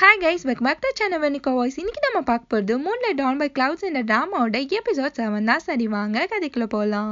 Hi guys welcome back to channel வெனிகோ voice இன்னைக்கு நம்ம பார்க்க போகிறது மூன்ல டான் பை கிளவுட்ஸ் இந்த ட்ராமாவோட எபிசோட் செவன் தான். சரி வாங்க கதைக்குள்ள போகலாம்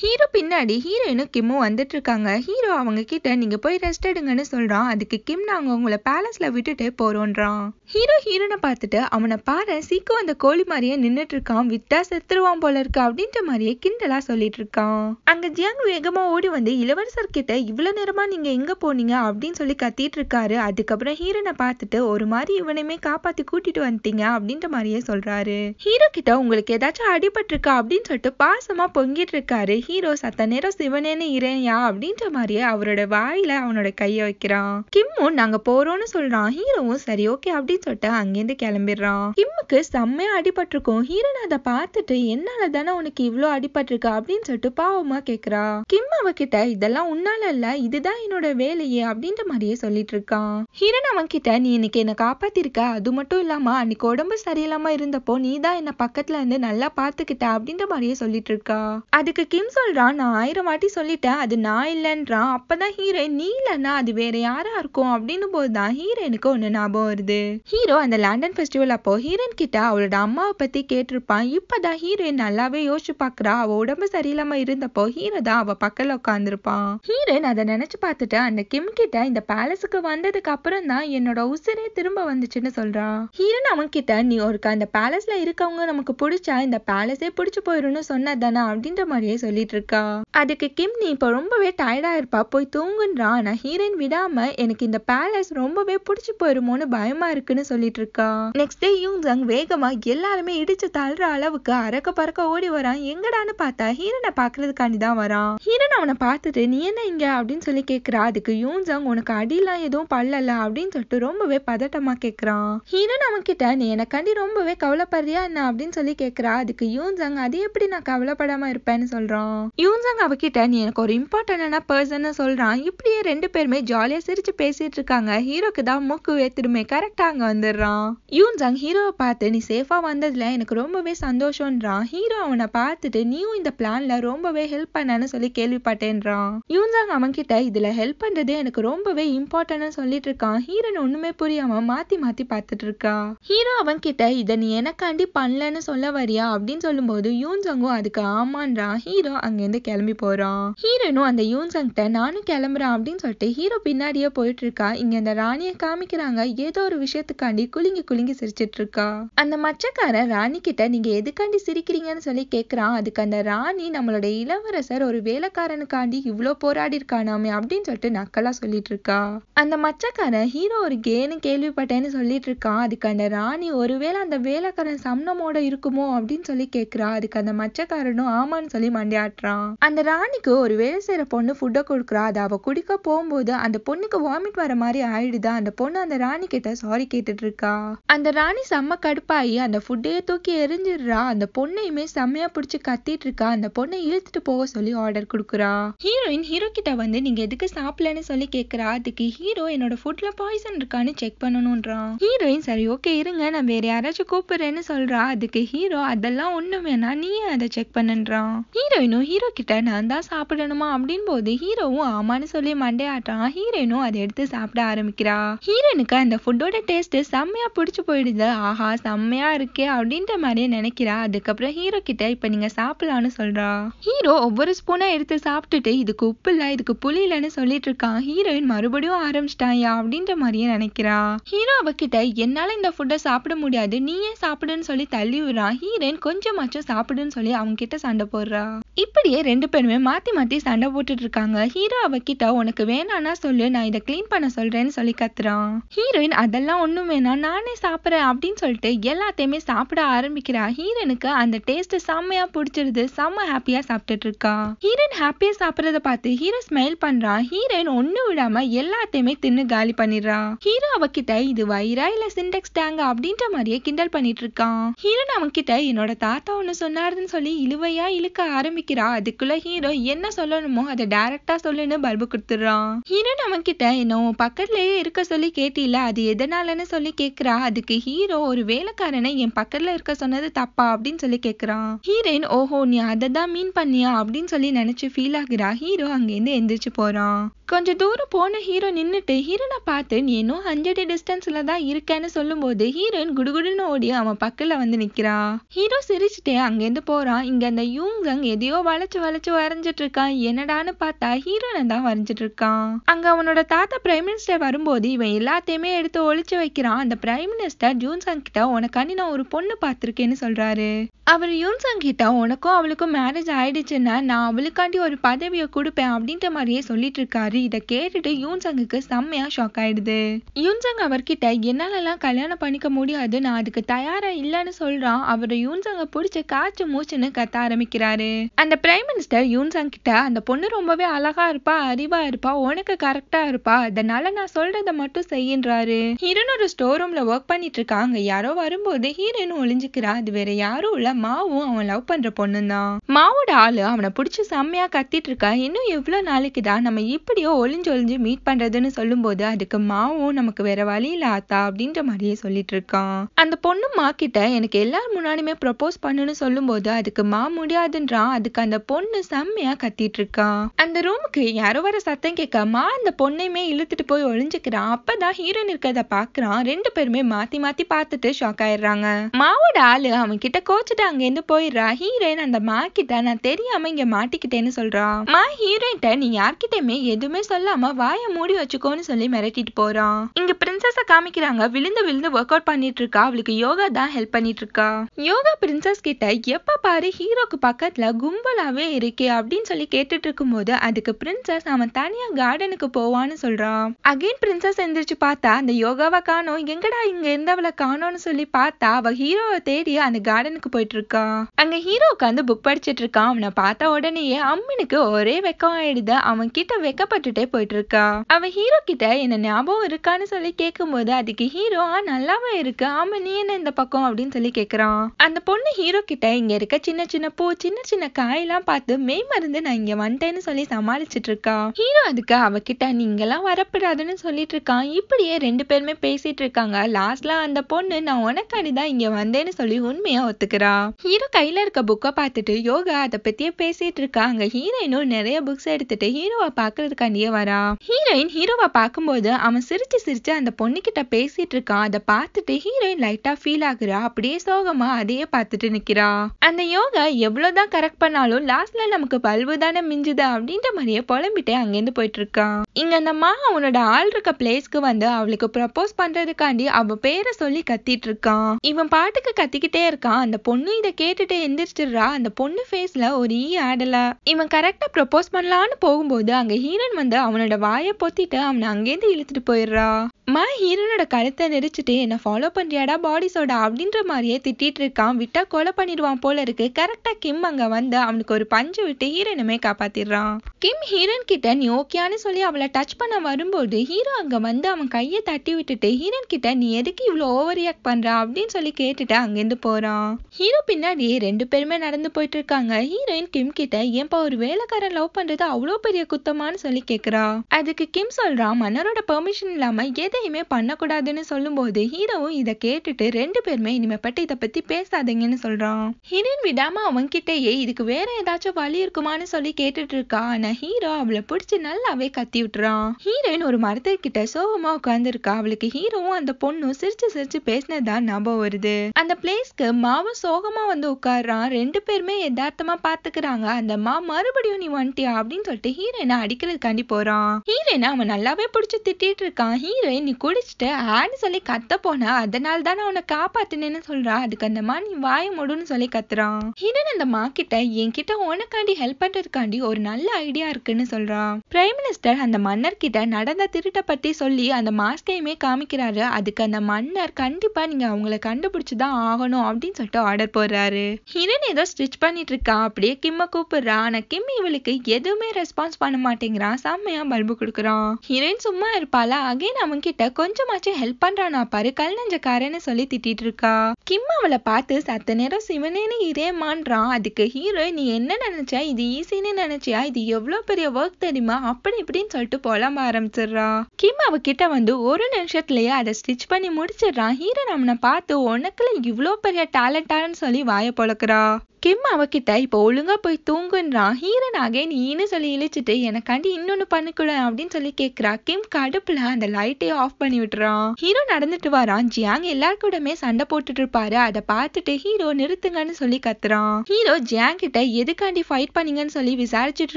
ஹீரோ பின்னாடி ஹீரோயினும் கிம்மும் வந்துட்டு இருக்காங்க ஹீரோ அவங்க கிட்ட நீங்க போய் ரெஸ்ட் எடுங்கன்னு சொல்றான். அதுக்கு கிம் நாங்க உங்களை பேலஸ்ல விட்டுட்டு போறோம்ன்றான் ஹீரோ ஹீரோனை பார்த்துட்டு அவனை பாரு சீக்கிரம் அந்த கோழி மாதிரியே நின்னுட்டு இருக்கான் விட்டா செத்துருவான் போல இருக்கு அப்படின்ற மாதிரியே கிண்டலா சொல்லிட்டு இருக்கான் அங்க ஜியாங் வேகமா ஓடி வந்து இளவரசர் கிட்ட இவ்வளவு நேரமா நீங்க எங்க போனீங்க? அப்படின்னு சொல்லி கத்திட்டு இருக்காரு அதுக்கப்புறம் ஹீரோனை பார்த்துட்டு ஒரு மாதிரி இவனையுமே காப்பாத்தி கூட்டிட்டு வந்துட்டீங்க அப்படின்ற மாதிரியே சொல்றாரு. ஹீரோ கிட்ட உங்களுக்கு ஏதாச்சும் அடிபட்டிருக்கா? அப்படின்னு சொல்லிட்டு பாசமா பொங்கிட்டு இருக்காரு ஹீரோ சத்த நேரம் சிவனேன்னு இறையா அப்படின்ற மாதிரியே அவரோட வாயில அவனோட கைய வைக்கிறான். கிம்மும் நாங்க போறோம்னு சொல்றான். ஹீரோவும் சரி ஓகே அப்படின்னு சொல்லிட்டு அங்கேருந்து கிளம்பிடுறான். கிம்முக்கு செம்மையா அடிபட்டிருக்கும். ஹீரோன் அதை பார்த்துட்டு என்னால தானே உனக்கு இவ்வளவு அடிபட்டிருக்கு அப்படின்னு சொல்லிட்டு பாவமா கேக்குறா கிம் அவகிட்ட இதெல்லாம் உன்னால இல்ல இதுதான் என்னோட வேலையே அப்படின்ற மாதிரியே சொல்லிட்டு இருக்கான். ஹீரோன் அவன் கிட்ட நீ இன்னைக்கு என்ன காப்பாத்திருக்க. அது மட்டும் இல்லாம அன்னைக்கு உடம்பு சரியில்லாம இருந்தப்போ நீ தான் என்ன பக்கத்துல இருந்து நல்லா பாத்துக்கிட்ட அப்படின்ற மாதிரியே சொல்லிட்டு இருக்கா. அதுக்கு கிம் சொல்றான். நான் ஆயிரம் வாட்டி சொல்லிட்டேன். அது நான் இல்லைன்றான். அப்பதான் ஹீரோயின் நீ இல்லைன்னா அது வேற யாரா இருக்கும்? அப்படின்னு போதுதான் ஹீரோயினுக்கு ஒண்ணு ஞாபகம் வருது. ஹீரோ அந்த லண்டன் ஃபெஸ்டிவல் அப்போ ஹீரோயின் கிட்ட அவளோட அம்மாவை பத்தி கேட்டிருப்பான். இப்பதான் ஹீரோயின் நல்லாவே யோசிச்சு பாக்குறா. அவ உடம்பு சரியில்லாம இருந்தப்போ ஹீரோ தான் அவ பக்கத்துல உட்காந்துருப்பான் ஹீரோயின் அதை நினைச்சு பார்த்துட்டு அந்த கிம் கிட்ட இந்த பேலஸுக்கு வந்ததுக்கு அப்புறம் தான் என்னோட உசிரே திரும்ப வந்துச்சுன்னு சொல்றான். ஹீரோன் அவன் கிட்ட நீ ஒருக்கா அந்த பேலஸ்ல இருக்கவங்க நமக்கு பிடிச்சா இந்த பேலஸே பிடிச்சு போயிருன்னு சொன்னதானா அப்படின்ற மாதிரியே பண்ணிட்டு இருக்கா அதுக்கு கிம் நீ இப்போ ரொம்பவே டயர்டா இருப்பா. போய் தூங்குன்றா. ஆனா ஹீரோயின் விடாம எனக்கு இந்த பேலஸ் ரொம்பவே பிடிச்சு போயிருமோன்னு பயமா இருக்குன்னு சொல்லிட்டு இருக்கா நெக்ஸ்ட் டே யூங் ஜங் வேகமா எல்லாருமே இடிச்சு தள்ளுற அளவுக்கு அறக்க பறக்க ஓடி வரான். எங்கடான்னு பார்த்தா ஹீரோனை பாக்குறதுக்காண்டி தான் வரான். ஹீரோன் அவனை பார்த்துட்டு நீ என்ன இங்க? அப்படின்னு சொல்லி கேக்குறா. அதுக்கு யூங் ஜங் உனக்கு அடிலாம் எதுவும் பல்லல. அப்படின்னு சொல்லிட்டு ரொம்பவே பதட்டமா கேக்குறான். ஹீரோன் அவன் கிட்ட நீ எனக்காண்டி ரொம்பவே கவலைப்படுறியா என்ன? அப்படின்னு சொல்லி கேக்குறா. அதுக்கு யூன் ஜங் அது எப்படி நான் கவலைப்படாம இருப்பேன்னு சொல்றான். யூன் அவகிட்ட நீ எனக்கு ஒரு இம்பார்ட்டன்டான பர்சன் சொல்றான். இப்படியே ரெண்டு பேருமே ஜாலியா சிரிச்சு பேசிட்டு இருக்காங்க. ஹீரோக்கு தான் மூக்கு வேத்துடுமே கரெக்டா அங்க வந்துடுறான். யூன்சங் ஹீரோவை பார்த்து நீ சேஃபா வந்ததுல எனக்கு ரொம்பவே சந்தோஷம்ன்றான். ஹீரோ அவனை பார்த்துட்டு நீயும் இந்த பிளான்ல ரொம்பவே ஹெல்ப் பண்ணன்னு சொல்லி கேள்விப்பட்டேன்றான். யூன் அவன் கிட்ட இதுல ஹெல்ப் பண்றது எனக்கு ரொம்பவே இம்பார்ட்டன்ட்னு சொல்லிட்டு இருக்கான். ஹீரோன் ஒண்ணுமே புரியாம மாத்தி மாத்தி பார்த்துட்டு இருக்கா. ஹீரோ அவன் கிட்ட இத நீ எனக்காண்டி பண்ணலன்னு சொல்ல வரியா? அப்படின்னு சொல்லும்போது யூன்சங்கும் அதுக்கு ஆமான்றான். ஹீரோ அங்கேருந்து கிளம்பி போறான். ஹீரோனும் அந்த யூன்சங்கிட்ட நானும் கிளம்புறேன் அப்படின்னு சொல்லிட்டு ஹீரோ பின்னாடியே போயிட்டு இருக்கா இங்க அந்த ராணியை காமிக்கிறாங்க. ஏதோ ஒரு விஷயத்துக்காண்டி குலுங்கி குலுங்கி சிரிச்சிட்டு இருக்கா அந்த மச்சக்காரன் ராணி கிட்ட நீங்க எதுக்காண்டி சிரிக்கிறீங்கன்னு சொல்லி கேக்குறான். அதுக்கு அந்த ராணி நம்மளோட இளவரசர் ஒரு வேலைக்காரனுக்காண்டி இவ்ளோ போராடி இருக்கானாமே அப்படின்னு சொல்லிட்டு நக்கலா சொல்லிட்டு இருக்கா அந்த மச்சக்காரன் ஹீரோ ஒரு கேன்னு கேள்விப்பட்டேன்னு சொல்லிட்டு இருக்கான் அதுக்கு அந்த ராணி ஒருவேளை அந்த வேலைக்காரன் சம்னமோட இருக்குமோ? அப்படின்னு சொல்லி கேக்குறா. அதுக்கு அந்த மச்சக்காரனும் ஆமான்னு சொல்லி காட்டுறான். அந்த ராணிக்கு ஒரு வேலை செய்யற பொண்ணு ஃபுட்டை கொடுக்குறா. அதை அவ குடிக்க போகும்போது அந்த பொண்ணுக்கு வாமிட் வர மாதிரி ஆயிடுதா? அந்த பொண்ணு அந்த ராணி கிட்ட சாரி கேட்டுட்டு இருக்கா அந்த ராணி செம்ம கடுப்பாயி அந்த ஃபுட்டையே தூக்கி எரிஞ்சிடுறா அந்த பொண்ணையுமே செம்மையா பிடிச்சி கத்திட்டு இருக்கா அந்த பொண்ணை இழுத்துட்டு போக சொல்லி ஆர்டர் கொடுக்குறா. ஹீரோயின் ஹீரோ கிட்ட வந்து நீங்க எதுக்கு சாப்பிடலன்னு சொல்லி கேக்குறா. அதுக்கு ஹீரோ என்னோட ஃபுட்ல பாய்சன் இருக்கான்னு செக் பண்ணணும்ன்றான். ஹீரோயின் சரி ஓகே இருங்க. நான் வேற யாராச்சும் கூப்பிடுறேன்னு சொல்றா. அதுக்கு ஹீரோ அதெல்லாம் ஒண்ணும் வேணா நீயே அதை செக் பண்ணுன்றான். ஹீரோயினும் ஹீரோ கிட்ட நான் தான் சாப்பிடணுமா? அப்படின் போது ஹீரோவும் ஆமான்னு சொல்லி மண்டையாட்டான் ஹீரோயினும் அதை எடுத்து சாப்பிட ஆரம்பிக்கிறா. ஹீரோனுக்கு அந்த ஃபுட்டோட டேஸ்ட் செம்மையா பிடிச்சு போயிடுது. ஆஹா செம்மையா இருக்கே அப்படின்ற மாதிரியே நினைக்கிறா. அதுக்கப்புறம் ஹீரோ கிட்ட இப்ப நீங்க சாப்பிடலாம்னு சொல்றா. ஹீரோ ஒவ்வொரு ஸ்பூனா எடுத்து சாப்பிட்டுட்டு இதுக்கு உப்பு இல்ல இதுக்கு புளி இல்லைன்னு சொல்லிட்டு இருக்கான் ஹீரோயின் மறுபடியும் ஆரம்பிச்சிட்டாயா அப்படின்ற மாதிரியே நினைக்கிறா. ஹீரோ அவகிட்ட என்னால இந்த ஃபுட்டை சாப்பிட முடியாது. நீயே சாப்பிடுன்னு சொல்லி தள்ளி விடுறான் ஹீரோயின் கொஞ்சமாச்சும் சாப்பிடுன்னு சொல்லி அவங்க கிட்ட சண்டை போடுறா. இப்படியே ரெண்டு பேருமே மாத்தி மாத்தி சண்டை போட்டுட்டு இருக்காங்க ஹீரோ அவகிட்ட உனக்கு வேணான்னா சொல்லு நான் இதை க்ளீன் பண்ண சொல்றேன்னு சொல்லி கத்துறான். ஹீரோயின் அதெல்லாம் ஒன்றும் வேணாம் நானே சாப்பிட்றேன் அப்படின்னு சொல்லிட்டு எல்லாத்தையுமே சாப்பிட ஆரம்பிக்கிறா. ஹீரோனுக்கு அந்த டேஸ்ட் செம்மையாக பிடிச்சிருது. செம்ம ஹாப்பியா சாப்பிட்டுட்டு இருக்கா ஹீரோயின் ஹாப்பியா சாப்பிட்றத பார்த்து ஹீரோ ஸ்மைல் பண்றான் ஹீரோயின் ஒண்ணு விடாம எல்லாத்தையுமே தின்னு காலி பண்ணிடுறா. ஹீரோ அவகிட்ட இது வயிறா இல்ல சிண்டெக்ஸ் டேங்கா? அப்படின்ற மாதிரியே கிண்டல் பண்ணிட்டு இருக்கான் ஹீரோன் அவன் கிட்ட என்னோட தாத்தா ஒண்ணு சொன்னாருன்னு சொல்லி இழுவையா இழுக்க ஆரம்பிக்க ஆரம்பிக்கிறா அதுக்குள்ள ஹீரோ என்ன சொல்லணுமோ அதை டைரக்டா சொல்லுன்னு பல்பு கொடுத்துடுறான். ஹீரோ அவன் கிட்ட என்ன உன் பக்கத்துலயே இருக்க சொல்லி கேட்டில அது எதனாலன்னு சொல்லி கேக்குறா? அதுக்கு ஹீரோ ஒரு வேலைக்காரனை என் பக்கத்துல இருக்க சொன்னது தப்பா? அப்படின்னு சொல்லி கேக்குறான். ஹீரோயின் ஓஹோ நீ அதை தான் மீன் பண்ணியா? அப்படின்னு சொல்லி நினைச்சு ஃபீல் ஆகுறா. ஹீரோ அங்கேருந்து எந்திரிச்சு போறான். கொஞ்சம் தூரம் போன ஹீரோ நின்னுட்டு ஹீரோனை பார்த்து நீ இன்னும் ஹண்ட்ரட் டிஸ்டன்ஸ்ல தான் இருக்கேன்னு சொல்லும்போது ஹீரோயின் குடுகுடுன்னு ஓடி அவன் பக்கத்துல வந்து நிக்கிறான். ஹீரோ சிரிச்சுட்டே அங்கேருந்து போறான். இங்க அந்த யூங் எதையோ வளைச்சு வளைச்சு வரைஞ்சிட்டு இருக்கான். என்னடான்னு பார்த்தா ஹீரோனை தான் வரைஞ்சிட்டு இருக்கான். அங்க அவனோட தாத்தா பிரைம் மினிஸ்டர் வரும்போது இவன் எல்லாத்தையுமே எடுத்து ஒழிச்சு வைக்கிறான். அந்த பிரைம் மினிஸ்டர் ஜூன்சங் கிட்ட உனக்காண்டி நான் ஒரு பொண்ணு பார்த்திருக்கேன்னு சொல்றாரு. அவர் யூன்சங் கிட்ட உனக்கும் அவளுக்கும் மேரேஜ் ஆயிடுச்சுன்னா நான் அவளுக்காண்டி ஒரு பதவியை கொடுப்பேன் அப்படின்ற மாதிரியே சொல்லிட்டு இருக்காரு. இதை கேட்டுட்டு யூன்சங்குக்கு செம்மையா ஷாக் ஆயிடுது. யூன்சங் அவர்கிட்ட என்னாலலாம் கல்யாணம் பண்ணிக்க முடியாது. நான் அதுக்கு தயாரா இல்லைன்னு சொல்றான். அவர் யூன்சங்க பிடிச்ச காய்ச்சி மூச்சுன்னு கத்த ஆரம்பிக்கிறாரு. அந்த பிரைம் மினிஸ்டர் யூன்சங் கிட்ட அந்த பொண்ணு ரொம்பவே அழகா இருப்பா அறிவா இருப்பா உனக்கு கரெக்டா இருப்பா அதனால நான் சொல்றத மட்டும் செய்யின்றாரு. ஹீரன் ஒரு ஸ்டோர் ரூம்ல ஒர்க் பண்ணிட்டு இருக்காங்க. யாரோ வரும்போது ஹீரோயின் ஒளிஞ்சுக்கிறா. அது வேற யாரும் இல்ல. மாவும் அவன் லவ் பண்ற பொண்ணு தான். மாவோட ஆளு அவனை பிடிச்சி செம்மையா கத்திட்டு இருக்கா. இன்னும் எவ்வளவு நாளைக்கு தான் நம்ம இப்படியோ ஒளிஞ்சு ஒளிஞ்சு மீட் பண்றதுன்னு சொல்லும்போது அதுக்கு மாவும் நமக்கு வேற வழி இல்ல ஆத்தா அப்படின்ற மாதிரியே சொல்லிட்டு இருக்கான். அந்த பொண்ணு மா கிட்ட எனக்கு எல்லார் முன்னாடியுமே ப்ரொபோஸ் பண்ணுன்னு சொல்லும்போது அதுக்கு மா முடியாதுன்றான். அதுக்கு அந்த பொண்ணு செம்மையா கத்திட்டு இருக்கா அந்த ரூமுக்கு யாரோ வர சத்தம் கேட்க மா அந்த பொண்ணையுமே இழுத்துட்டு போய் ஒளிஞ்சுக்கிறான் அப்பதான் ஹீரோன் இருக்கிறத பாக்குறான் ரெண்டு பேருமே மாத்தி மாத்தி பார்த்துட்டு ஷாக் ஆயிடுறாங்க. மாவோட ஆளு அவன் கிட்ட கோச்சிட்டு அங்கேருந்து போயிடுறா. ஹீரோயின் அந்த மா கிட்ட நான் தெரியாம இங்க மாட்டிக்கிட்டேன்னு சொல்றான் மா ஹீரோயின்ட்ட நீ யார்கிட்டயுமே எதுவுமே சொல்லாம வாய மூடி வச்சுக்கோன்னு சொல்லி மிரட்டிட்டு போறான் இங்க பிரின்சஸ காமிக்கிறாங்க. விழுந்து விழுந்து ஒர்க் அவுட் பண்ணிட்டு இருக்கா அவளுக்கு யோகா தான் ஹெல்ப் பண்ணிட்டு இருக்கா யோகா பிரின்சஸ் கிட்ட எப்ப பாரு ஹீரோக்கு பக்கத்துல கும்பலாகவே இருக்கே அப்படின்னு சொல்லி கேட்டுட்டு இருக்கும்போது அதுக்கு பிரின்சஸ் அவன் தனியா கார்டனுக்கு போவான்னு சொல்றான். அகைன் பிரின்சஸ் எந்திரிச்சு பார்த்தா அந்த யோகாவை காணோம். எங்கடா இங்க இருந்தவளை காணோம்னு சொல்லி பார்த்தா அவ ஹீரோவை தேடி அந்த கார்டனுக்கு போயிட்டு இருக்கான் அங்க ஹீரோ உட்காந்து புக் படிச்சிட்டு இருக்கான். அவனை பார்த்த உடனேயே அம்மனுக்கு ஒரே வெக்கம் ஆயிடுது. அவன் கிட்ட வெக்கப்பட்டுட்டே போயிட்டு இருக்கா. அவன் ஹீரோ கிட்ட என்ன ஞாபகம் இருக்கான்னு சொல்லி கேட்கும்போது அதுக்கு ஹீரோ நல்லாவே இருக்கு. ஆமா நீ என்ன இந்த பக்கம்? அப்படின்னு சொல்லி கேக்குறான். அந்த பொண்ணு ஹீரோ கிட்ட இங்க இருக்க சின்ன சின்ன பூ சின்ன சின்ன காயெல்லாம் பார்த்து மெய் மருந்து நான் இங்க வந்துட்டேன்னு சொல்லி சமாளிச்சிட்டு இருக்கா ஹீரோ அதுக்கு அவகிட்ட நீங்கெல்லாம் வரப்படாதுன்னு சொல்லிட்டு இருக்கான் இப்படியே ரெண்டு பேருமே பேசிட்டு இருக்காங்க லாஸ்ட்ல அந்த பொண்ணு நான் உனக்காடி தான் இங்க வந்தேன்னு சொல்லி உண்மையா ஒத்துக்கிறா? ஹீரோ கையில இருக்க புக்கை பார்த்துட்டு யோகா அதை பத்தியே பேசிட்டு இருக்காங்க ஹீரோயினும் நிறைய புக்ஸ் எடுத்துட்டு ஹீரோவை பாக்குறதுக்காண்டியே வரா? ஹீரோயின் ஹீரோவை பார்க்கும்போது அவன் சிரிச்சு சிரிச்சு அந்த பொண்ணு கிட்ட பேசிட்டு இருக்கான் அதை பார்த்துட்டு ஹீரோயின் லைட்டா ஃபீல் ஆகுறா? அப்படியே சோகமா அதையே பார்த்துட்டு நிக்கிறா. அந்த யோகா எவ்வளவுதான் கரெக்ட் பண்ணாலும் லாஸ்ட்ல நமக்கு பல்வு தானே மிஞ்சுது அப்படின்ற மாதிரியே புலம்பிட்டே அங்கேருந்து போயிட்டு இருக்கான் இங்க அந்த மா அவனோட ஆள் இருக்க பிளேஸ்க்கு வந்து அவளுக்கு ப்ரப்போஸ் பண்றதுக்காண்டி அவ பேரை சொல்லி கத்திட்டு இருக்கான் இவன் பாட்டுக்கு கத்திக்கிட்டே இருக்கான். அந்த பொண்ணு இதை கேட்டுட்டு எந்திரிச்சிடுறா. அந்த பொண்ணு ஃபேஸ்ல ஒரு ஈ ஆடல. இவன் கரெக்டா ப்ரப்போஸ் பண்ணலான்னு போகும்போது அங்க ஹீரோன் வந்து அவனோட வாயை பொத்திட்டு அவனை அங்கேருந்து இழுத்துட்டு போயிடுறா. மா ஹீரோனோட கழுத்தை நெரிச்சிட்டு என்ன ஃபாலோ பண்றியாடா பாடி சோடா அப்படின்ற மாதிரியே திட்டிட்டு இருக்கான். விட்டா கொலை பண்ணிடுவான் போல இருக்கு. கரெக்டா கிம் அங்க வந்து அவனுக்கு ஒரு பஞ்சு விட்டு ஹீரனுமே காப்பாத்திடுறான். கிம் ஹீரன் கிட்ட நீ ஓகேன்னு சொல்லி அவளை டச் பண்ண வரும்போது ஹீரோ அங்க வந்து அவன் கையை தட்டி விட்டுட்டு ஹீரன் கிட்ட நீ எதுக்கு இவ்வளோ ஓவர் ரியாக்ட் பண்ற? அப்படின்னு சொல்லி கேட்டுட்டு அங்கேருந்து போறான். ஹீரோ பின்னாடி ரெண்டு பேருமே நடந்து போயிட்டு இருக்காங்க. ஹீரோயின் கிம் கிட்ட ஏன்பா ஒரு வேலைக்காரன் லவ் பண்றது அவ்வளோ பெரிய குத்தமான்னு சொல்லி கேக்குறா. அதுக்கு கிம் சொல்றான் மன்னரோட பெர்மிஷன் இல்லாம எதையுமே பண்ணக்கூடாதுன்னு சொல்லும்போது ஹீரோவும் இதை கேட்டுட்டு ரெண்டு பேருமே இனிமேப்பட்டு இதை பத்தி பேசாதீங்கன்னு சொல்றான். ஹீரோயின் விடாம அவன் கிட்டேயே இதுக்கு வேற ஏதாச்சும் வழி இருக்குமான்னு சொல்லி கேட்டுட்டு இருக்கா ஆனா ஹீரோ அவளை பிடிச்சி நல்லாவே கத்தி விட்டுறான். ஹீரோயின் ஒரு மரத்துக்கிட்ட சோகமா உட்காந்துருக்கா அவளுக்கு ஹீரோவும் அந்த பொண்ணும் சிரிச்சு சிரிச்சு பேசினதுதான் ஞாபகம் வருது. அந்த பிளேஸ்க்கு மாவும் சோகமா வந்து உட்கார்றான் ரெண்டு பேருமே யதார்த்தமா பாத்துக்கிறாங்க. அந்த மா மறுபடியும் நீ வந்துட்டியா? அப்படின்னு சொல்லிட்டு ஹீரோயினை அடிக்கிறதுக்காண்டி போறான். ஹீரோயினை அவன் நல்லாவே பிடிச்சி திட்டிட்டு இருக்கான் ஹீரோயின் நீ குடிச்சிட்டு? ஆன்னு சொல்லி கத்த போனா அதனால தான் நான் உன்னை காப்பாத்தினேன்னு சொல்றா. அதுக்கு அந்த மா நீ வாய மூடுன்னு சொல்லி கத்துறான். ஹீரோயின் அந்த மா கிட்ட என்கிட்ட உனக்காண்டி ஹெல்ப் பண்றதுக்காண்டி ஒரு நல்ல ஐடியா இருக்குன்னு சொல்றான். பிரைம் மினிஸ்டர் அந்த மன்னர் கிட்ட நடந்த திருட்ட பத்தி சொல்லி அந்த மாஸ்கையுமே காமிக்கிறாரு. அதுக்கு அந்த மன்னர் கண்டிப்பா நீங்க அவங்கள கண்டுபிடிச்சுதான் ஆகணும் அப்படின்னு சொல்லிட்டு ஆர்டர் போடுறாரு. ஹிரன் ஏதோ ஸ்டிச் பண்ணிட்டு இருக்கா அப்படியே கிம்ம கூப்பிடுறா. ஆனா கிம் இவளுக்கு எதுவுமே ரெஸ்பான்ஸ் பண்ண மாட்டேங்கிறான். செம்மையா பல்பு கொடுக்குறான். ஹிரன் சும்மா இருப்பாளா? அகைன் அவன் கிட்ட கொஞ்சமாச்சும் ஹெல்ப் பண்றானா பாரு. கல் நெஞ்சக்காரன்னு சொல்லி திட்டிட்டு இருக்கா கிம் அவளை பார்த்து சத்த நேரம் சிவனேன்னு இதேமான்றான் அதுக்கு ஹீரோயின் நீ என்ன நினைச்ச? இது ஈஸின்னு நினைச்சியா? இது எவ்வளவு பெரிய ஒர்க் தெரியுமா? அப்படி இப்படின்னு சொல்லிட்டு புலம்ப ஆரம்பிச்சிடுறா. கிம் அவகிட்ட வந்து ஒரு நிமிஷத்துலயே அதை ஸ்டிச் பண்ணி முடிச்சிடுறான் ஹீரன் அவனை பார்த்து உனக்குல இவ்வளோ பெரிய டேலண்டான்னு சொல்லி வாயை பழக்கிறா கிம் அவகிட்ட இப்போ ஒழுங்கா போய் தூங்குன்றான் ஹீரன் ஆகே நீன்னு சொல்லி இழிச்சிட்டு எனக்காண்டி இன்னொன்னு பண்ணிக்கூட அப்படின்னு சொல்லி கேக்குறா. கிம் கடுப்புல அந்த லைட்டையே ஆஃப் பண்ணி விட்டுறான் ஹீரோ நடந்துட்டு வரான் ஜியாங் எல்லாருக்கூடமே சண்டை போட்டுட்டு இருப்பாரு. அதை பார்த்துட்டு ஹீரோ நிறுத்துங்கன்னு சொல்லி கத்துறான் ஹீரோ ஜியாங் கிட்ட எதுக்காண்டி ஃபைட் பண்ணீங்கன்னு சொல்லி விசாரிச்சுட்டு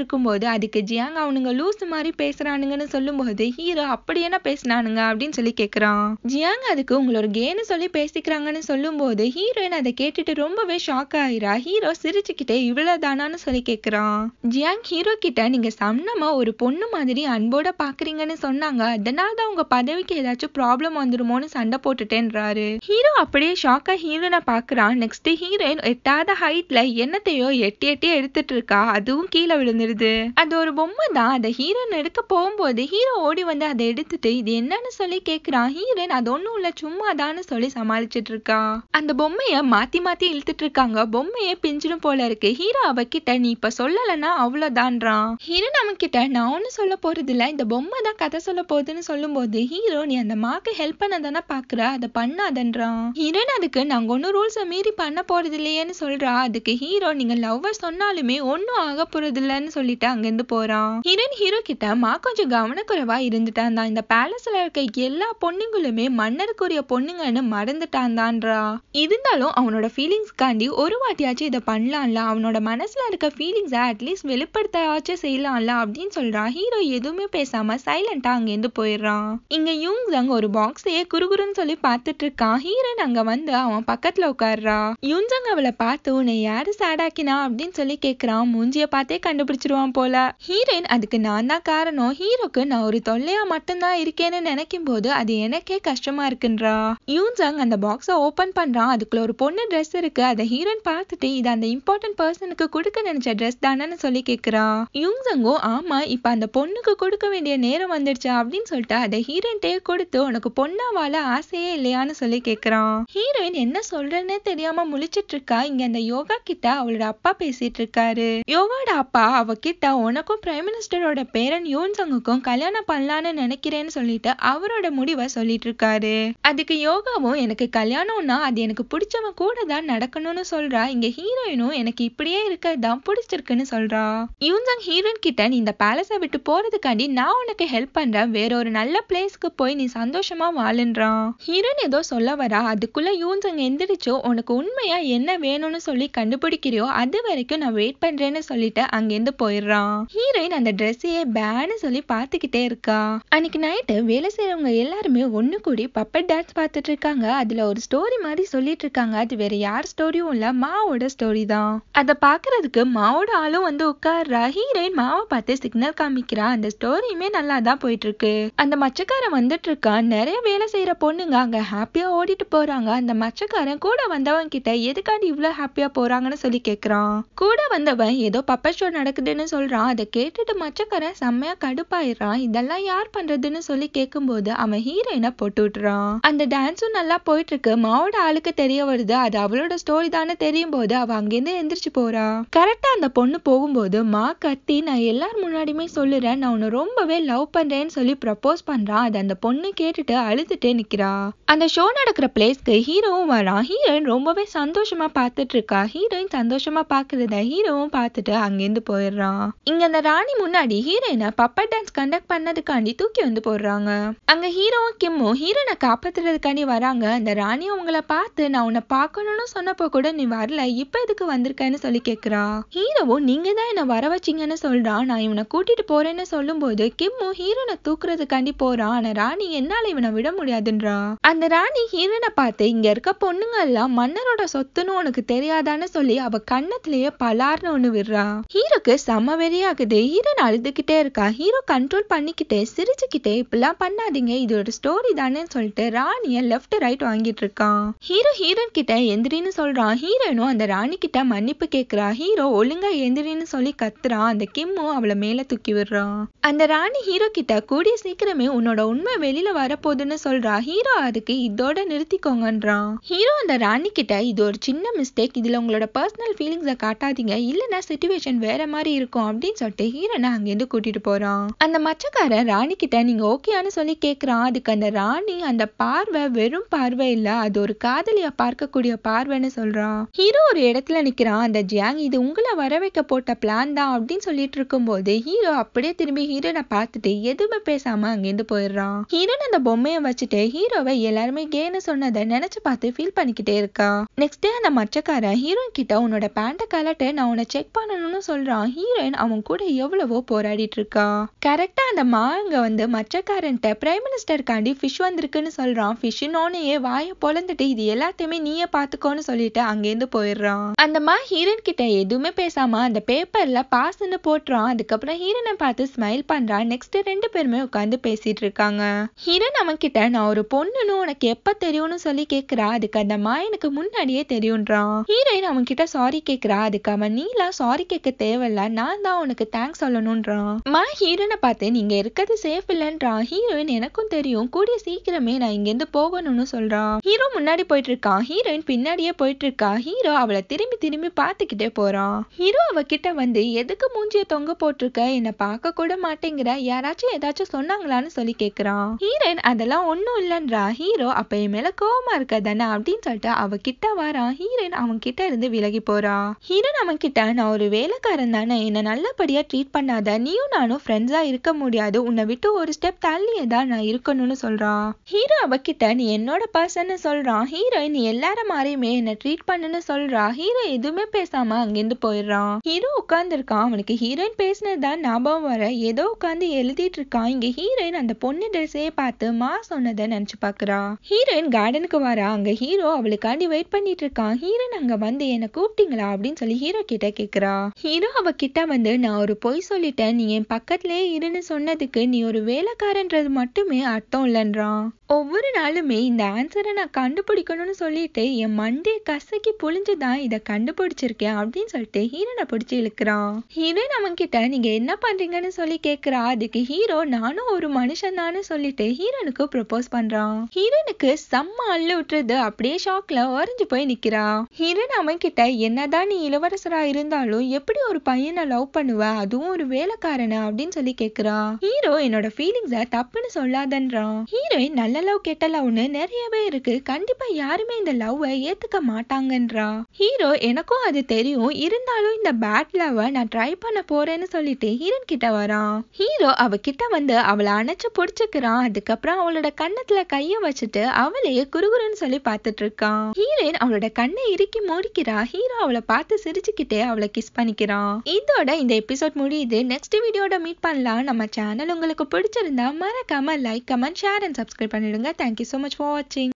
இருக்கும்போது அதுக்கு ஜியாங் அவனுங்க லூஸ் மாதிரி பேசுறானுங்கன்னு சொல்லும்போது ஹீரோ அப்படி என்ன பேசினானுங்க? அப்படின்னு சொல்லி கேட்குறான் ஜியாங் அதுக்கு உங்களோட கேன்னு சொல்லி பேசிக்கிறாங்கன்னு சொல்லும்போது ஹீரோயின் அதை கேட்டுட்டு ரொம்பவே ஷாக் ஆயிரா ஹீரோ சிரிச்சுக்கிட்டே இவ்வளவுதானான்னு சொல்லி கேக்குறான். ஜியாங் ஹீரோ கிட்ட நீங்க சம்னமா ஒரு பொண்ணு மாதிரி அன்போட பாக்குறீங்கன்னு சொன்னாங்க. அதனால தான் உங்க பதவிக்கு ஏதாச்சும் ப்ராப்ளம் வந்துருமோன்னு சண்டை போட்டுட்டேன்றாரு. ஹீரோ அப்படியே ஷாக்கா ஹீரோனை பாக்குறான். நெக்ஸ்ட் ஹீரோயின் எட்டாத ஹைட்ல என்னத்தையோ எட்டி எட்டி எடுத்துட்டு இருக்கா. அதுவும் கீழே விழுந்துருது. அது ஒரு பொம்மை தான். அதை ஹீரோன் எடுக்க போகும்போது ஹீரோ ஓடி வந்து அதை எடுத்துட்டு இது என்னன்னு சொல்லி கேக்குறான். ஹீரோயின் அது ஒண்ணும் இல்ல சும்மா தான்னு சொல்லி சமாளிச்சிட்டு இருக்கா. அந்த பொம்மைய மாத்தி மாத்தி இழுத்துட்டு இருக்காங்க. பொம்மையே பிஞ்சிடும் போல இருக்கு. ஹீரோ அவகிட்ட நீ இப்ப சொல்லலன்னா அவ்வளவுதான்றான் ஹீரோ நம்ம கிட்ட நான் ஒன்னும் சொல்ல போறது இல்ல இந்த பொம்மை தான் கதை சொல்ல போகுதுன்னு சொல்லும் போது ஹீரோ நீ அந்த மாக்கு ஹெல்ப் பண்ண தானே பாக்குற? அதை பண்ணாதன்றான். ஹீரோன் அதுக்கு நாங்க ஒன்னும் ரூல்ஸை மீறி பண்ண போறது இல்லையேன்னு சொல்றா. அதுக்கு ஹீரோ நீங்க லவ்வர் சொன்னாலுமே ஒன்னும் ஆக போறது இல்லன்னு சொல்லிட்டு அங்கிருந்து போறான். ஹீரோன் ஹீரோ கிட்ட மா கொஞ்சம் கவனக்குறைவா இருந்துட்டான் தான் இந்த பேலஸ்ல இருக்க எல்லா பொண்ணுங்களுமே மன்னருக்குரிய பொண்ணுங்கன்னு மறந்துட்டான் தான்றா இருந்தாலும் அவனோட ஃபீலிங்ஸ்க்காண்டி ஒரு வாட்டியாச்சும் இதை பண்ணலாம்ல? அவனோட மனசுல இருக்க ஃபீலிங்ஸை அட்லீஸ்ட் வெளிப்படுத்தாச்சும் செய்யலாம்ல அப்படின்னு சொல்றான். ஹீரோ எதுவுமே பேசாம சைலண்டா அங்கேருந்து போயிடுறான். இங்க யூங் ஜங் ஒரு பாக்ஸையே குறுகுறுன்னு சொல்லி பார்த்துட்டு இருக்கான். ஹீரோன் அங்க வந்து அவன் பக்கத்துல உட்கார்றா யூன்ஜங் அவளை பார்த்து உன்னை யாரு சேடாக்கினா அப்படின்னு சொல்லி கேட்குறான் மூஞ்சிய பார்த்தே கண்டுபிடிச்சிருவான் போல. ஹீரோயின் அதுக்கு நான் தான் காரணம். ஹீரோக்கு நான் ஒரு தொல்லையா மட்டும்தான் இருக்கேன்னு நினைக்கும் போது அது எனக்கே கஷ்டமா இருக்குன்றா. யூன்ஜங் அந்த பாக்ஸை ஓப்பன் பண்றான். அதுக்குள்ள ஒரு பொண்ணு ட்ரெஸ் இருக்கு. அதை ஹீரோயின் பார்த்துட்டு இது அந்த இம்பார்ட்டன்ட் பர்சனுக்கு கொடுக்க நினைச்ச ட்ரெஸ் தானேன்னு சொல்லி கேக்குறா. யூங்சங்கோ ஆமா இப்ப அந்த பொண்ணுக்கு கொடுக்க வேண்டிய நேரம் வந்துடுச்சு அப்படின்னு சொல்லிட்டு அதை ஹீரோயின்ட்டே கொடுத்து உனக்கு பொண்ணா வாழ ஆசையே இல்லையான்னு சொல்லி கேக்குறான் ஹீரோயின் என்ன சொல்றேன்னே தெரியாம முழிச்சிட்டு இருக்கா. இங்க அந்த யோகா கிட்ட அவளோட அப்பா பேசிட்டு இருக்காரு. யோகாவோட அப்பா அவ கிட்ட உனக்கும் பிரைம் மினிஸ்டரோட பேரன் யூன்சங்குக்கும் கல்யாணம் பண்ணலான்னு நினைக்கிறேன்னு சொல்லிட்டு அவரோட முடிவை சொல்லிட்டு இருக்காரு. அதுக்கு யோகாவும் எனக்கு கல்யாணம்னா அது எனக்கு பிடிச்சவன் கூட தான் நடக்கணும்னு சொல்றா. இங்க ஹீரோயினும் எனக்கு இப்படியே இருக்கதான் பிடிச்சிருக்குன்னு சொல்றா. யூன்சங் ஹீரோயின் கிட்ட நீ இந்த பேலஸை விட்டு போறதுக்காண்டி நான் உனக்கு ஹெல்ப் பண்றேன். வேற ஒரு நல்ல பிளேஸ்க்கு போய் நீ சந்தோஷமா வாழுன்றான் ஹீரோயின் ஏதோ சொல்ல வரா. அதுக்குள்ள யூன்சங் எந்திரிச்சோ உனக்கு உண்மையா என்ன வேணும்னு சொல்லி கண்டுபிடிக்கிறியோ அது வரைக்கும் நான் வெயிட் பண்றேன்னு சொல்லிட்டு அங்கேருந்து போயிடுறான் ஹீரோயின் அந்த ட்ரெஸ்ஸையே பேன்னு சொல்லி பார்த்துக்கிட்டே இருக்கா. அன்னைக்கு நைட்டு வேலை செய்யறவங்க எல்லாருமே ஒண்ணு கூடி பப்பட் டான்ஸ் பார்த்துட்டு இருக்காங்க. அதுல ஒரு ஸ்டோரி மாதிரி சொல்லிட்டு இருக்காங்க. அது வேற யார் ஸ்டோரியும் இல்ல மாவோட ஸ்டோரி தான் அத பாக்குறதுக்கு மாவோட ஆளும் வந்து உட்கார்றா. ஹீரோயின் மாவை பார்த்து சிக்னல் காமிக்கிறா. அந்த ஸ்டோரியுமே நல்லா தான் போயிட்டு இருக்கு அந்த மச்சக்காரன் வந்துட்டு இருக்கான் நிறைய வேலை செய்யற பொண்ணுங்க அங்க ஹாப்பியா ஓடிட்டு போறாங்க. அந்த மச்சக்காரன் கூட வந்தவன் கிட்ட எதுக்காண்டி இவ்வளவு ஹாப்பியா போறாங்கன்னு சொல்லி கேக்குறான். கூட வந்தவன் ஏதோ பப்பர் ஷோ நடக்குதுன்னு சொல்றான். அதை கேட்டுட்டு மச்சக்காரன் செம்மையா கடுப்பாயிடுறான். இதெல்லாம் யார் பண்றதுன்னு சொல்லி கேட்கும்போது அவன் ஹீரோயினை போட்டு விட்டுறான். அந்த டான்ஸும் நல்லா போயிட்டு இருக்கு மாவோட ஆளுக்கு தெரிய வருது. அது அவளோட ஸ்டோரி தானே தெரியும் போது அவ அங்கேருந்து எந்திரிச்சு போறா. கரெக்டா அந்த பொண்ணு போகும்போது மா கத்தி நான் எல்லார் முன்னாடியுமே சொல்லுறேன். நான் உன்னை ரொம்பவே லவ் பண்றேன்னு சொல்லி ப்ரப்போஸ் பண்றான் அது அந்த பொண்ணு கேட்டுட்டு அழுதுட்டே நிக்கிறா. அந்த ஷோ நடக்கிற பிளேஸ்க்கு ஹீரோவும் வரான் ஹீரோயின் ரொம்பவே சந்தோஷமா பார்த்துட்டு இருக்கா ஹீரோயின் சந்தோஷமா பாக்குறத ஹீரோவும் பார்த்துட்டு அங்கேருந்து போயிடுறான் இங்க அந்த ராணி முன்னாடி ஹீரோயினை பப்பர் டான்ஸ் கண்டக்ட் பண்ணதுக்காண்டி தூக்கி வந்து போடுறாங்க. அங்க ஹீரோவும் கிம்மும் ஹீரோனை காப்பாத்துறதுக்காண்டி வராங்க. அந்த ராணி அவங்கள பார்த்து நான் உன்னை பார்க்கணும்னு சொன்னப்போ கூட நீ வரல. இப்ப எதுக்கு வந்திருக்கேன்னு சொல்லி கேட்குறா ஹீரோவும் நீங்க தான் என்ன வர வச்சீங்கன்னு சொல்றான் நான் இவனை கூட்டிட்டு போறேன்னு சொல்லும்போது கிம்மும் ஹீரோனை தூக்குறதுக்காண்டி போறான் ஆனா ராணி என்னால இவனை விட முடியாதுன்றா. அந்த ராணி ஹீரோனை பார்த்து இங்க இருக்க பொண்ணுங்க எல்லாம் மன்னரோட சொத்துன்னு உனக்கு தெரியாதான்னு சொல்லி அவ கண்ணத்திலேயே பலார்னு ஒண்ணு விடுறா. ஹீரோக்கு செம்ம வெறியாகுது. ஹீரோன் அழுதுகிட்டே இருக்கா. ஹீரோ கண்ட்ரோல் பண்ணிக்கிட்டே சிரிச்சுக்கிட்டே இப்படிலாம் பண்ணாதீங்க. இது ஒரு ஸ்டோரி தானே சொல்லிட்டு ராணிய லெஃப்ட் ரைட் வாங்கிட்டு இருக்கான். ஹீரோ ஹீரோன் கிட்ட எந்திரின்னு சொல்றான். ஹீரோனும் அந்த ராணி ராணி கிட்ட மன்னிப்பு கேட்குறா ஹீரோ ஒழுங்கா எந்திரின்னு சொல்லி கத்துறான் அந்த கிம்மு அவளை மேல தூக்கி விடுறான் அந்த ராணி ஹீரோ கிட்ட கூடிய சீக்கிரமே உன்னோட உண்மை வெளியில வரப்போகுதுன்னு சொல்றா. ஹீரோ அதுக்கு இதோட நிறுத்திக்கோங்கன்றான் ஹீரோ அந்த ராணி கிட்ட இது ஒரு சின்ன மிஸ்டேக் இதுல உங்களோட பர்சனல் ஃபீலிங்ஸை காட்டாதீங்க. இல்லைன்னா சுச்சுவேஷன் வேற மாதிரி இருக்கும். அப்படின்னு சொல்லிட்டு ஹீரோனை அங்கேருந்து கூட்டிட்டு போறான் அந்த மச்சக்காரன் ராணி கிட்ட நீங்க ஓகேன்னு சொல்லி கேட்குறான் அதுக்கு அந்த ராணி அந்த பார்வை வெறும் பார்வை இல்ல. அது ஒரு காதலிய பார்க்கக்கூடிய பார்வைன்னு சொல்றான் ஹீரோ ஒரு இடத்துல நிக்கிறான். அந்த ஜியாங் இது உங்களை வர வைக்க போட்ட பிளான் தான் அப்படின்னு சொல்லிட்டு இருக்கும்போது ஹீரோ அப்படியே திரும்பி ஹீரோனை பார்த்துட்டு எதுவுமே பேசாம அங்கேருந்து போயிடுறான். ஹீரோன் அந்த பொம்மையை வச்சுட்டு ஹீரோவை எல்லாருமே கேன்னு சொன்னதை நினைச்சு பார்த்து ஃபீல் பண்ணிக்கிட்டே இருக்கா நெக்ஸ்ட் டே அந்த மச்சக்காரன் ஹீரோயின் கிட்ட உன்னோட பேண்ட்டை கலட்டு நான் உன்னை செக் பண்ணணும்னு சொல்றான். ஹீரோயின் அவன் கூட எவ்வளவோ போராடிட்டு இருக்கா கரெக்டா அந்த மாங்க வந்து மச்சக்காரன்ட்ட பிரைம் மினிஸ்டருக்காண்டி ஃபிஷ் வந்திருக்குன்னு சொல்றான். ஃபிஷ்னோனையே வாயை பொழந்துட்டு இது எல்லாத்தையுமே நீயே பார்த்துக்கோன்னு சொல்லிட்டு அங்கேருந்து போயிடுறான். அந்த மா ஹீரோயின் கிட்ட எதுவுமே பேசாம அந்த பேப்பர்ல பாஸ்ன்னு போட்டுறான். அதுக்கப்புறம் ஹீரோனை பார்த்து ஸ்மைல் பண்றான். நெக்ஸ்ட் ரெண்டு பேருமே உட்காந்து பேசிட்டு இருக்காங்க. ஹீரோன் அவன் கிட்ட நான் ஒரு பொண்ணுன்னு உனக்கு எப்ப தெரியும்னு சொல்லி கேக்குறா? அதுக்கு அந்த மா எனக்கு முன்னாடியே தெரியும்ன்றான். ஹீரோயின் அவன் கிட்ட சாரி கேக்குறா. அதுக்கு அவன் நீலாம் சாரி கேட்க தேவையில்ல. நான் தான் உனக்கு தேங்க்ஸ் சொல்லணும்ன்றான். மா ஹீரோனை பார்த்து நீங்க இருக்கிறது சேஃப் இல்லைன்றான். ஹீரோயின் எனக்கும் தெரியும். கூடிய சீக்கிரமே நான் இங்க இருந்து போகணும்னு சொல்றான். ஹீரோ முன்னாடி போயிட்டு இருக்கான். ஹீரோயின் பின்னாடியே போயிட்டு இருக்கா. ஹீரோ அவளை திரும்பி திரும்பி பார்த்துக்கிட்டே போறான். ஹீரோ அவகிட்ட வந்து எதுக்கு மூஞ்சிய தொங்க போட்டிருக்க? என்னை பார்க்க கூட மாட்டேங்கிற. யாராச்சும் ஏதாச்சும் சொன்னாங்களான்னு சொல்லி கேட்குறான் ஹீரன் அதெல்லாம் ஒண்ணும் இல்லைன்றா. ஹீரோ அப்ப என் மேல கோவமா இருக்க தானே? அப்படின்னு சொல்லிட்டு அவ கிட்ட வாரான். ஹீரோயின் அவன் கிட்ட இருந்து விலகி போறா ஹீரன் அவன் கிட்ட நான் ஒரு வேலைக்காரன் தானே. என்ன நல்லபடியா ட்ரீட் பண்ணாத. நீயும் நானும் ஃப்ரெண்ட்ஸா இருக்க முடியாது. உன்னை விட்டு ஒரு ஸ்டெப் தள்ளியே தான் நான் இருக்கணும்னு சொல்றான். ஹீரோ அவகிட்ட நீ என்னோட பர்சன்னு சொல்றான். ஹீரோயின் நீ எல்லாரும் மாதிரியுமே என்னை ட்ரீட் பண்ணுன்னு சொல்றா. ஹீரோ எதுவுமே பேசாம அங்கிருந்து போயிடுறான். ஹீரோ உட்கார்ந்து இருக்கான் அவனுக்கு ஹீரோயின் பேசினதுதான் ஞாபகம் வர ஏதோ உட்கார்ந்து எழுதிட்டு இருக்கான். இங்க ஹீரோயின் அந்த பொண்ணு ட்ரெஸ்ஸே பார்த்து மா சொன்னதை நினைச்சு பாக்குறா ஹீரோயின் கார்டனுக்கு வரா. அங்க ஹீரோ அவளுக்காண்டி வெயிட் பண்ணிட்டு இருக்கான். ஹீரோயின் அங்க வந்து என்ன கூப்பிட்டீங்களா? அப்படின்னு சொல்லி ஹீரோ கிட்ட கேக்குறா. ஹீரோ அவ கிட்ட வந்து நான் ஒரு பொய் சொல்லிட்டேன். நீ என் பக்கத்திலே இருன்னு சொன்னதுக்கு நீ ஒரு வேலைக்காரன்றது மட்டுமே அர்த்தம் இல்லைன்றான். ஒவ்வொரு நாளுமே இந்த ஆன்சரை நான் கண்டுபிடிக்கணும்னு சொல்லிட்டு என் மண்டே கசக்கி புழிஞ்சுதான் இதை கண்டுபிடிச்சிருக்கேன் அப்படின்னு சொல்லிட்டு ஹீரோனை பிடிச்சி இழுக்கிறான். ஹீரோயின் அவன் கிட்ட நீங்க என்ன பண்றீங்கன்னு சொல்லி கேட்கிறா அதுக்கு ஹீரோ நானும் ஒரு மனுஷன் தானு சொல்லிட்டு ஹீரோனுக்கு ப்ரொபோஸ் பண்றான். ஹீரோனுக்கு செம்ம அள்ளு விட்டுறது அப்படியே ஷாக்ல உறைஞ்சு போய் நிக்கிறா. ஹீரோன் அவன் கிட்ட என்னதான் நீ இளவரசரா இருந்தாலும் எப்படி ஒரு பையனை லவ் பண்ணுவ? அதுவும் ஒரு வேலைக்காரன. அப்படின்னு சொல்லி கேக்குறா. ஹீரோ என்னோட ஃபீலிங்ஸ தப்புன்னு சொல்லாதன்றான். ஹீரோயின் நல்ல லவ் கெட்ட லவ்னு நிறையவே இருக்கு. கண்டிப்பா யாருமே இந்த லவ்வை ஏத்துக்க மாட்டாங்கன்றா. ஹீரோ ஹீரோ எனக்கும் அது தெரியும். இருந்தாலும் இந்த பேட் லவ்வை நான் ட்ரை பண்ண போறேன்னு சொல்லிட்டு ஹீரன் கிட்ட வரான். ஹீரோ அவ கிட்ட வந்து அவளை அணைச்சு பிடிச்சிக்கிறான். அதுக்கப்புறம் அவளோட கண்ணத்துல கைய வச்சுட்டு அவளையே குறுகுறுன்னு சொல்லி பார்த்துட்டு இருக்கான். ஹீரோயின் அவளோட கண்ணை இறுக்கி மூடிக்கிறா. ஹீரோ அவளை பார்த்து சிரிச்சுக்கிட்டே அவளை கிஸ் பண்ணிக்கிறான். இதோட இந்த எபிசோட் முடியுது. நெக்ஸ்ட் வீடியோட மீட் பண்ணலாம். நம்ம சேனல் உங்களுக்கு பிடிச்சிருந்தா மறக்காம like comment share and subscribe பண்ணிடுங்க. Thank you so much for வாட்சிங்